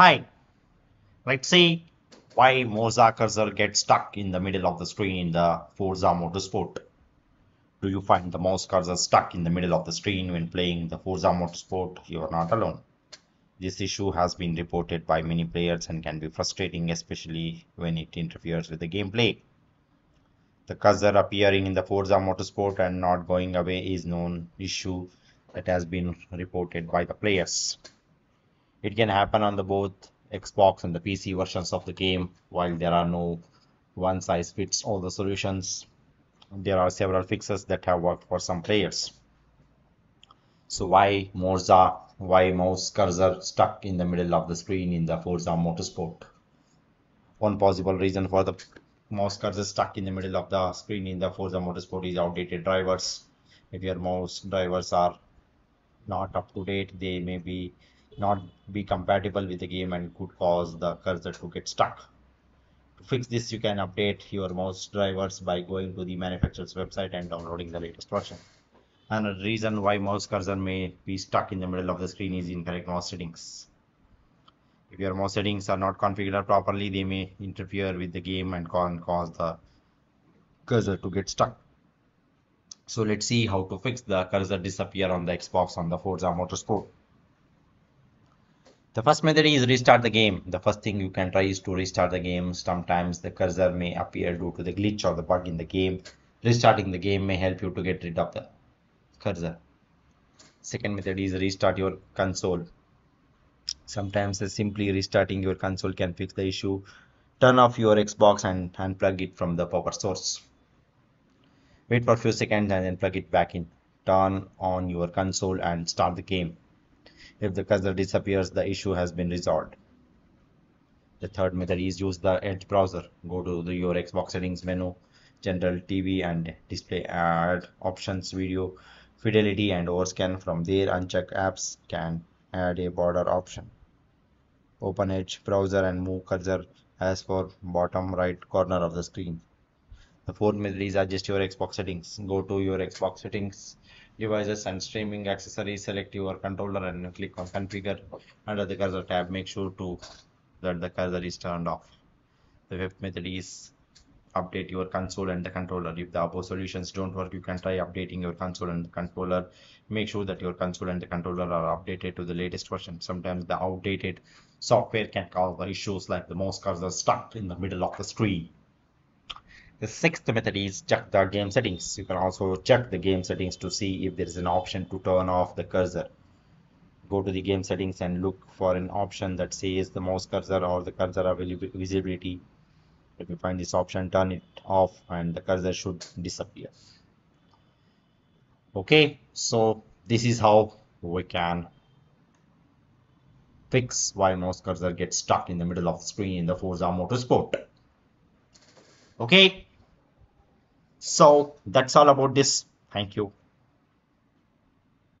Hi, let's see why Moza cursor gets stuck in the middle of the screen in the Forza Motorsport. Do you find the mouse cursor stuck in the middle of the screen when playing the Forza Motorsport? You are not alone. This issue has been reported by many players and can be frustrating, especially when it interferes with the gameplay. The cursor appearing in the Forza Motorsport and not going away is known issue that has been reported by the players. It can happen on the both Xbox and the PC versions of the game. While there are no one size fits all the solutions, there are several fixes that have worked for some players. So why Morza, why mouse cursor stuck in the middle of the screen in the Forza Motorsport? One possible reason for the mouse cursor stuck in the middle of the screen in the Forza Motorsport is outdated drivers. If your mouse drivers are not up to date, they may be not be compatible with the game and could cause the cursor to get stuck. To fix this, you can update your mouse drivers by going to the manufacturer's website and downloading the latest version. Another reason why mouse cursor may be stuck in the middle of the screen is incorrect mouse settings. If your mouse settings are not configured properly, they may interfere with the game and cause the cursor to get stuck. So let's see how to fix the cursor disappear on the Xbox on the Forza Motorsport. The first method is restart the game. The first thing you can try is to restart the game. Sometimes the cursor may appear due to the glitch or the bug in the game. Restarting the game may help you to get rid of the cursor. Second method is restart your console. Sometimes simply restarting your console can fix the issue. Turn off your Xbox and unplug it from the power source. Wait for a few seconds and then plug it back in. Turn on your console and start the game. If the cursor disappears, the issue has been resolved. The third method is use the Edge browser. Go to the, your Xbox settings menu, general TV and display add options, video, fidelity and overscan. From there, uncheck apps can add a border option. Open Edge browser and move cursor as for bottom right corner of the screen. The fourth method is adjust your Xbox settings. Go to your Xbox settings devices and streaming accessories select your controller and click on configure. Under the cursor tab make sure to that the cursor is turned off. The fifth method is update your console and the controller. If the above solutions don't work you can try updating your console and the controller. Make sure that your console and the controller are updated to the latest version. Sometimes the outdated software can cause the issues like the mouse cursor stuck in the middle of the screen the sixth method is check the game settings. You can also check the game settings to see if there is an option to turn off the cursor. Go to the game settings and look for an option that says the mouse cursor or the cursor visibility. If you find this option, turn it off and the cursor should disappear. Okay, so this is how we can fix why mouse cursor gets stuck in the middle of the screen in the Forza Motorsport. Okay, so that's all about this. Thank you.